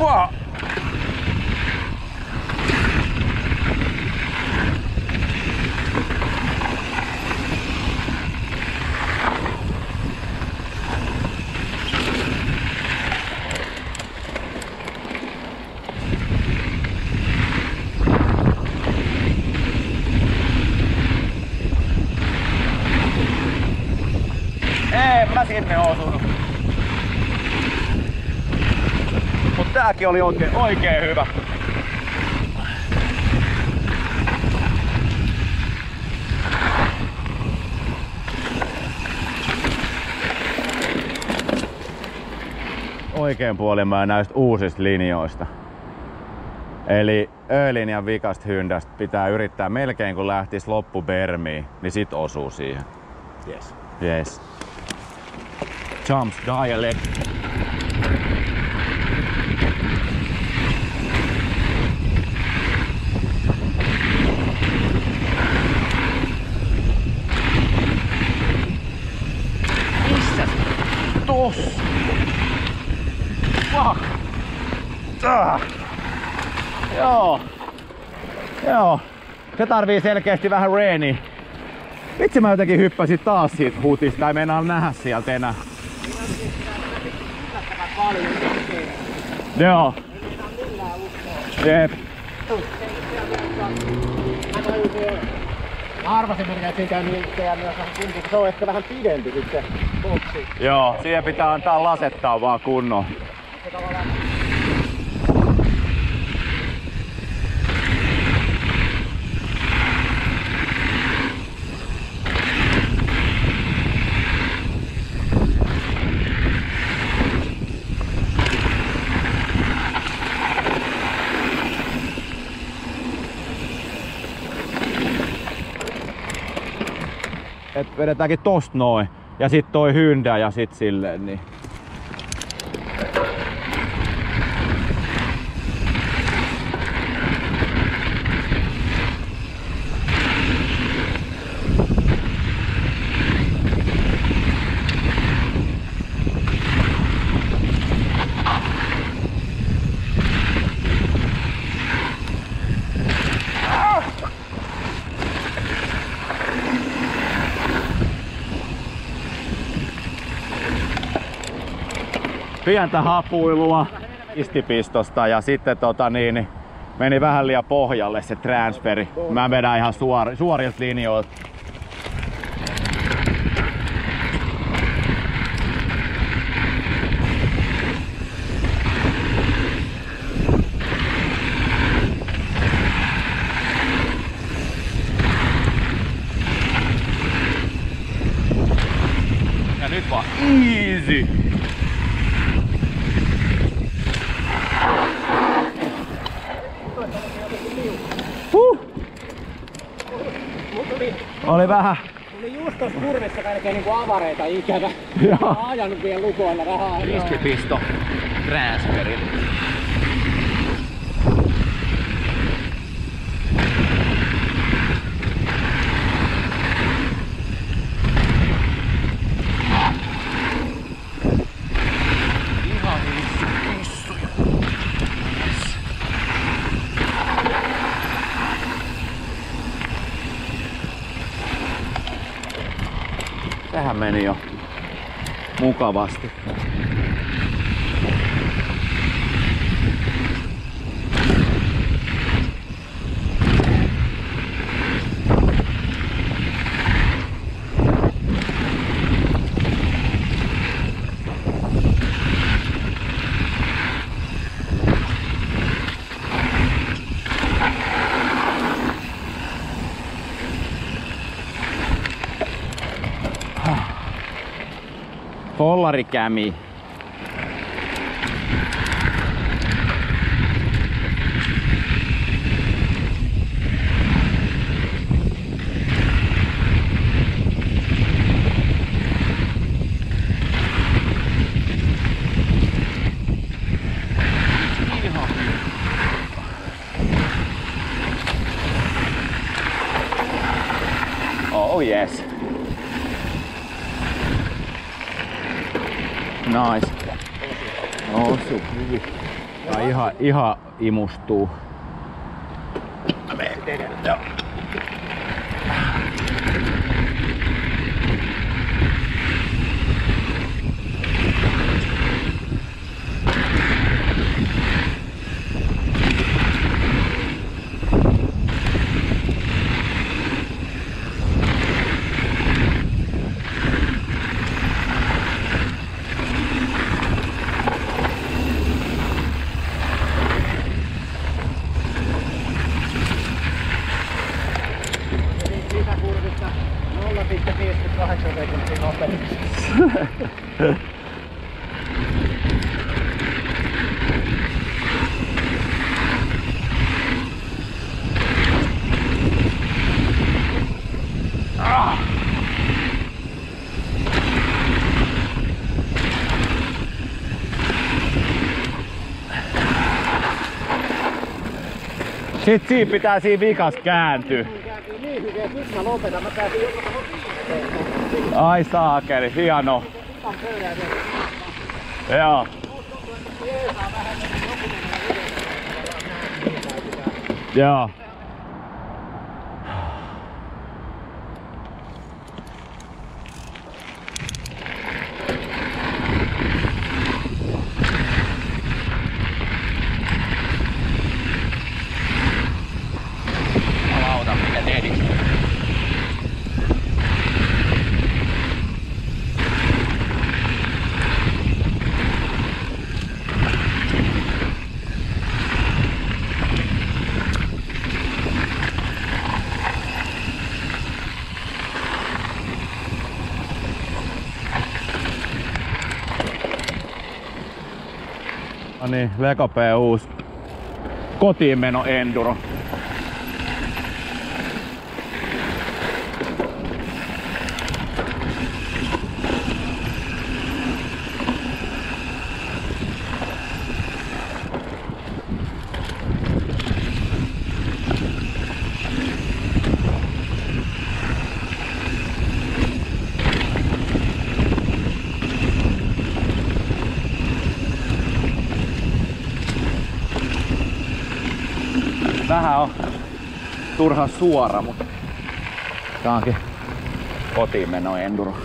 può. Eh, ma che me lo sono tääkin oli oikein, oikein hyvä. Oikein puolimaan näistä uusista linjoista. Eli Ö-linjan vikasta hyndästä pitää yrittää melkein kun lähtis loppubermiin, niin sit osuu siihen. Yes. Yes. Jumps dialect. Tossa. Fuck. Ah. Joo. Joo. Se tarvii selkeästi vähän reeniä. Vitsi mä jotenkin hyppäsin taas siitä hutista, ei meinaa nähdä sieltä enää. Joo. Jep. Mä arvasin melkein, että siinä käy niin teidän myös vähän kuntoon, se on ehkä vähän pidempi sitten boksi. Joo, siihen pitää antaa lasettaa vaan kunnon. Se tavallaan Et vedetäänkin tosta noin. Ja sit toi hyndä ja sit silleen niin. Pientä hapuilua istipistosta ja sitten tota niin, niin meni vähän liian pohjalle se transferi. Mä vedän ihan suor, suorilta linjoilta. Nyt easy. Oli vähän. Tuli just tossa kurvissa melkein niinku avareita ikävä. Joo. Mä ajanut vielä lukoilla vähän. Ristipisto transferilla. Meni jo mukavasti. Pollarikämi. Oh yes. Nice. Osu hyvin. Tää ihan, ihan imustuu. Joo. Sit siinä pitää siinä vikas kääntyä. Kääntyy niin hyvin, että nyt mä lopetan. Mä pääsin joka. Ai saakeli, hieno. Joo. Joo. Niin, VKP uusi kotiinmeno enduro. Vähän on turha suora, mutta tää onkin kotiinmeno enduro.